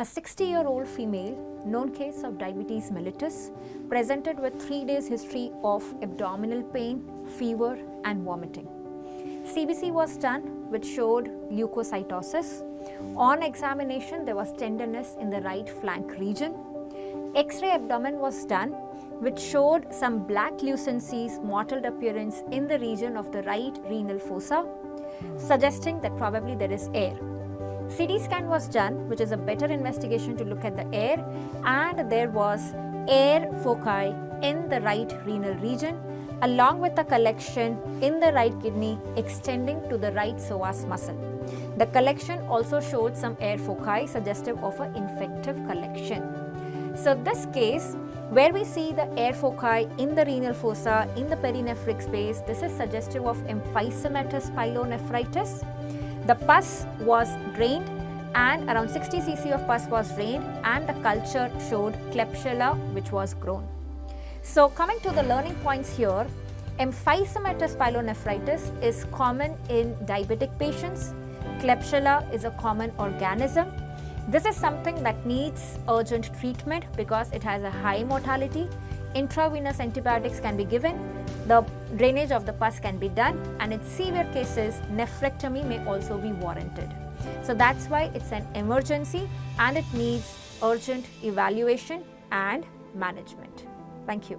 A 60 year old female, known case of diabetes mellitus, presented with 3 days history of abdominal pain, fever, and vomiting. CBC was done, which showed leukocytosis. On examination, there was tenderness in the right flank region. X ray abdomen was done, which showed some black lucencies, mottled appearance in the region of the right renal fossa, suggesting that probably there is air. CT scan was done, which is a better investigation to look at the air, and there was air foci in the right renal region, along with a collection in the right kidney extending to the right psoas muscle. The collection also showed some air foci suggestive of an infective collection. So, this case where we see the air foci in the renal fossa in the perinephric space, this is suggestive of emphysematous pyelonephritis the pus was drained and around 60 cc of pus was drained and the culture showed Klebsiella which was grown. So coming to the learning points here, emphysematous pyelonephritis is common in diabetic patients. Klebsiella is a common organism. This is something that needs urgent treatment because it has a high mortality. Intravenous antibiotics can be given the drainage of the pus can be done and in severe cases nephrectomy may also be warranted. So that's why it's an emergency and it needs urgent evaluation and management. Thank you.